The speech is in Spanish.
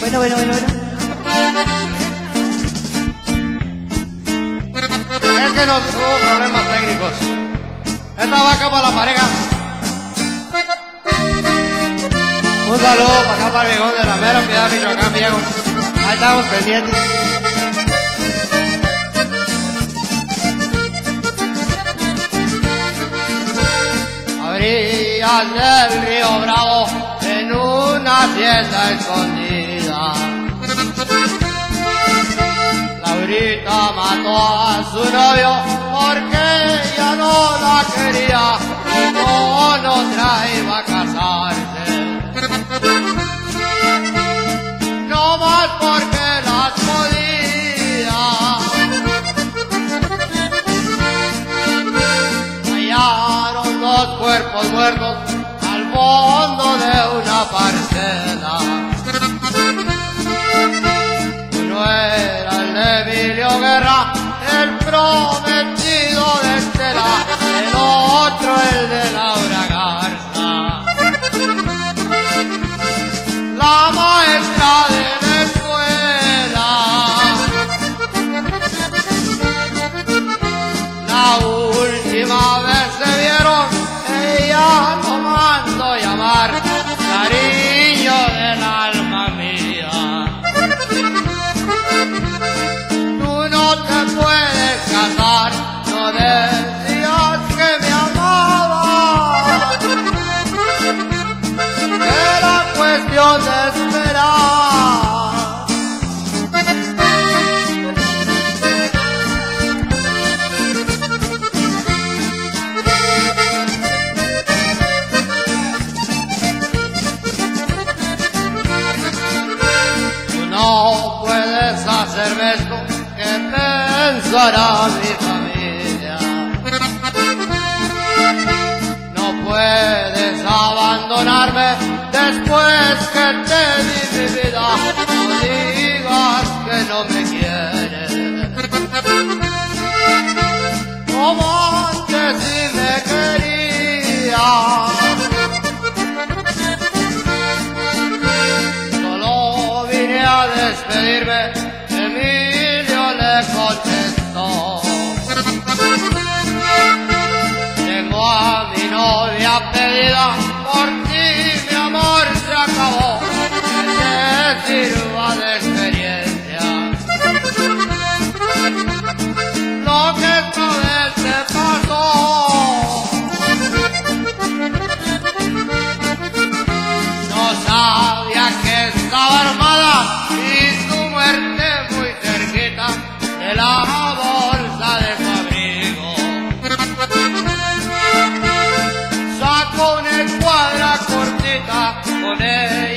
Bueno, bueno, bueno, bueno. Es que no tuvo problemas técnicos. Esta vaca para la pareja. Un saludo para acá para el viejón de la mera piedad Michoacán, viejo. Ahí estamos pendientes. A orillas del río Bravo, en una hacienda escondida. Laurita mató a su novio porque ella no la quería y con otra iba a casarse. No más porque las podía. Hallaron dos cuerpos muertos al fondo de una parcela. El prometido de Estela, el otro el de Laura Garza. La cuestión de esperar. No puedes hacerme esto que pensará después que te di mi vida. No digas que no me quieres. Como antes sí me querías. Solo vine a despedirme, Emilio le contestó. Tengo a mi novia pedida, de la bolsa de su abrigo. Sacó una escuadra cortita con él